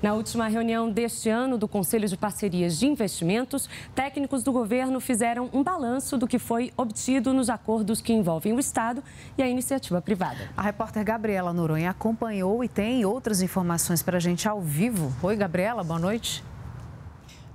Na última reunião deste ano do Conselho de Parcerias de Investimentos, técnicos do governo fizeram um balanço do que foi obtido nos acordos que envolvem o Estado e a iniciativa privada. A repórter Gabriela Noronha acompanhou e tem outras informações para a gente ao vivo. Oi, Gabriela, boa noite.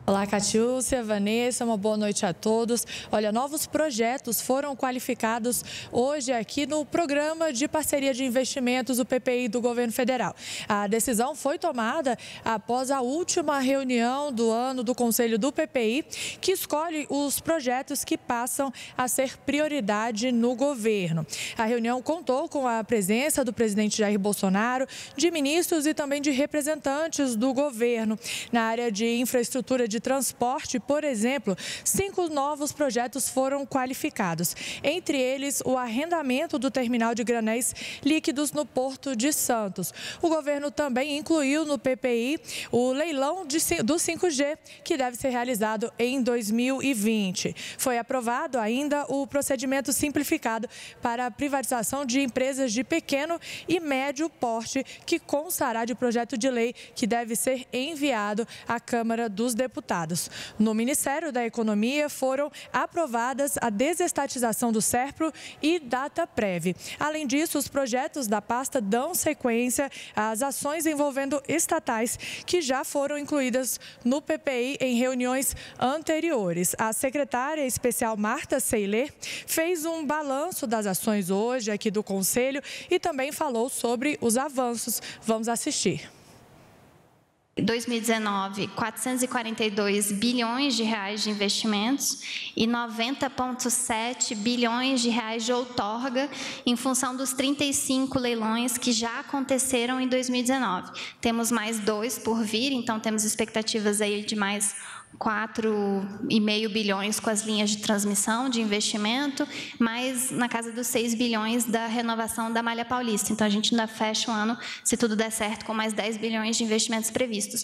Olá, Catiúcia, Vanessa, uma boa noite a todos. Olha, novos projetos foram qualificados hoje aqui no Programa de Parceria de Investimentos, o PPI do Governo Federal. A decisão foi tomada após a última reunião do ano do Conselho do PPI, que escolhe os projetos que passam a ser prioridade no governo. A reunião contou com a presença do presidente Jair Bolsonaro, de ministros e também de representantes do governo na área de infraestrutura de transporte, por exemplo, cinco novos projetos foram qualificados. Entre eles, o arrendamento do terminal de granéis líquidos no Porto de Santos. O governo também incluiu no PPI o leilão de, do 5G, que deve ser realizado em 2020. Foi aprovado ainda o procedimento simplificado para a privatização de empresas de pequeno e médio porte, que constará de projeto de lei que deve ser enviado à Câmara dos Deputados deputados. No Ministério da Economia foram aprovadas a desestatização do SERPRO e data prévia. Além disso, os projetos da pasta dão sequência às ações envolvendo estatais que já foram incluídas no PPI em reuniões anteriores. A secretária especial Marta Seiler fez um balanço das ações hoje aqui do Conselho e também falou sobre os avanços. Vamos assistir. 2019, 442 bilhões de reais de investimentos e 90,7 bilhões de reais de outorga em função dos 35 leilões que já aconteceram em 2019. Temos mais dois por vir, então temos expectativas aí de mais 4,5 bilhões com as linhas de transmissão, de investimento, mais na casa dos 6 bilhões da renovação da Malha Paulista. Então, a gente ainda fecha o ano, se tudo der certo, com mais 10 bilhões de investimentos previstos.